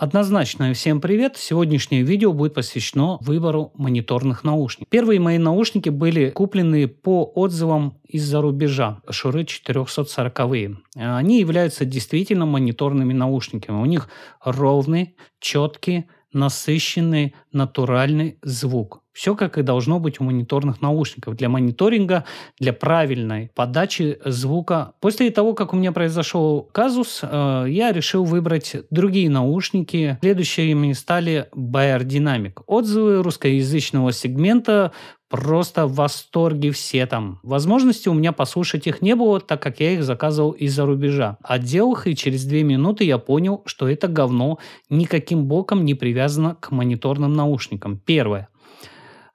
Однозначно всем привет! Сегодняшнее видео будет посвящено выбору мониторных наушников. Первые мои наушники были куплены по отзывам из-за рубежа, Шуры 440-е. Они являются действительно мониторными наушниками. У них ровный, четкий, насыщенный, натуральный звук. Все как и должно быть у мониторных наушников. Для мониторинга, для правильной подачи звука. После того, как у меня произошел казус, э, я решил выбрать другие наушники. Следующими стали Bayer Dynamic. Отзывы русскоязычного сегмента просто в восторге все там. Возможности у меня послушать их не было, так как я их заказывал из-за рубежа. Отдел их, и через две минуты я понял, что это говно никаким боком не привязано к мониторным наушникам. Первое.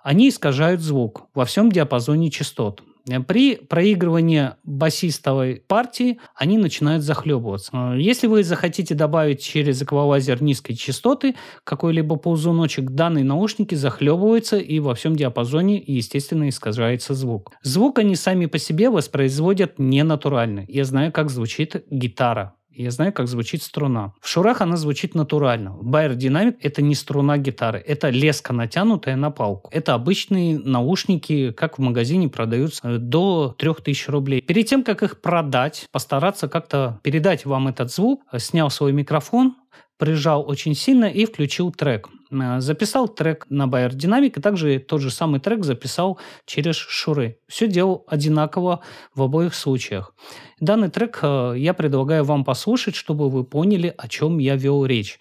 Они искажают звук во всем диапазоне частот. При проигрывании басистовой партии они начинают захлебываться. Если вы захотите добавить через эквалайзер низкой частоты какой-либо ползуночек, данные наушники захлебываются и во всем диапазоне, естественно, искажается звук. Звук они сами по себе воспроизводят ненатурально. Я знаю, как звучит гитара я знаю, как звучит струна. В шурах она звучит натурально. Bayer Dynamic это не струна гитары, это леска, натянутая на палку. Это обычные наушники, как в магазине продаются, до 3000 рублей. Перед тем, как их продать, постараться как-то передать вам этот звук, снял свой микрофон, прижал очень сильно и включил трек. Э, записал трек на Bayer Dynamic и также тот же самый трек записал через шуры. Все делал одинаково в обоих случаях. Данный трек э, я предлагаю вам послушать, чтобы вы поняли, о чем я вел речь.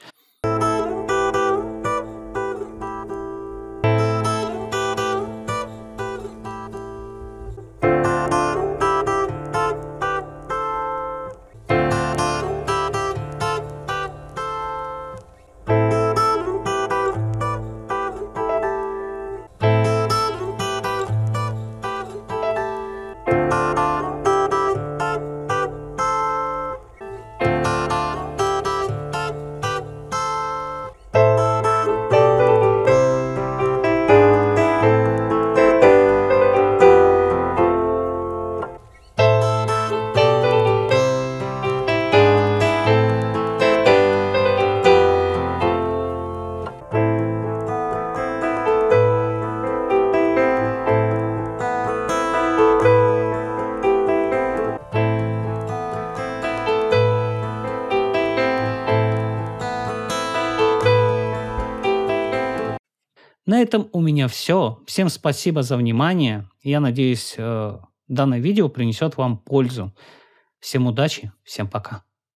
На этом у меня все. Всем спасибо за внимание. Я надеюсь, э, данное видео принесет вам пользу. Всем удачи, всем пока.